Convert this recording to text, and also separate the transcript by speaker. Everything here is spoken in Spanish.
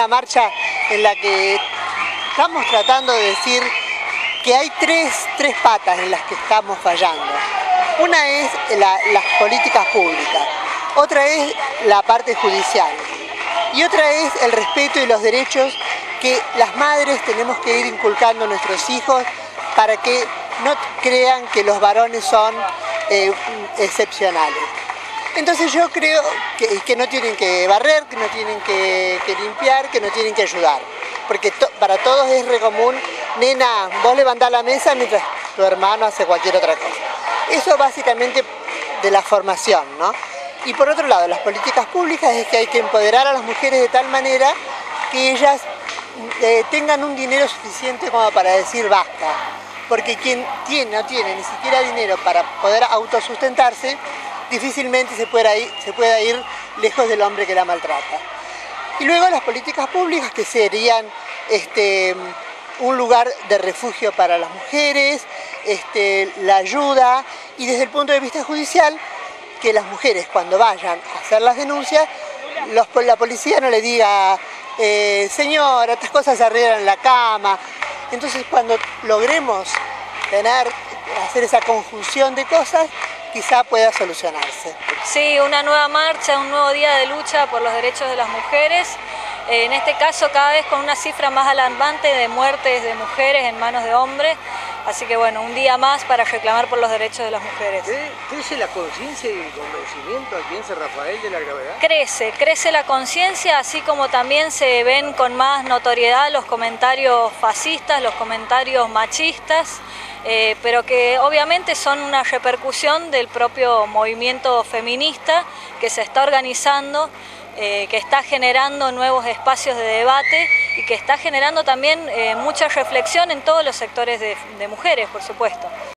Speaker 1: una marcha en la que estamos tratando de decir que hay tres, tres patas en las que estamos fallando. Una es las políticas públicas, otra es la parte judicial y otra es el respeto y los derechos que las madres tenemos que ir inculcando a nuestros hijos para que no crean que los varones son eh, excepcionales. Entonces yo creo que, no tienen que barrer, que no tienen que, limpiar, que no tienen que ayudar. Porque para todos es re común, nena, vos levantás la mesa mientras tu hermano hace cualquier otra cosa. Eso básicamente de la formación, ¿no? Y por otro lado, las políticas públicas es que hay que empoderar a las mujeres de tal manera que ellas eh, tengan un dinero suficiente como para decir basta. Porque quien tiene, no tiene ni siquiera dinero para poder autosustentarse, difícilmente se pueda, ir, se pueda ir lejos del hombre que la maltrata. Y luego las políticas públicas que serían este, un lugar de refugio para las mujeres, este, la ayuda y desde el punto de vista judicial, que las mujeres cuando vayan a hacer las denuncias, la policía no le diga, eh, señora, estas cosas se arreglan en la cama. Entonces cuando logremos tener, hacer esa conjunción de cosas, quizá pueda solucionarse.
Speaker 2: Sí, una nueva marcha, un nuevo día de lucha por los derechos de las mujeres. Eh, en este caso cada vez con una cifra más alarmante de muertes de mujeres en manos de hombres. Así que bueno, un día más para reclamar por los derechos de las mujeres.
Speaker 3: ¿Crece la conciencia y el convencimiento aquí en San Rafael de la gravedad?
Speaker 2: Crece, crece la conciencia, así como también se ven con más notoriedad los comentarios fascistas, los comentarios machistas. Eh, pero que obviamente son una repercusión del propio movimiento feminista que se está organizando, eh, que está generando nuevos espacios de debate y que está generando también eh, mucha reflexión en todos los sectores de mujeres, por supuesto.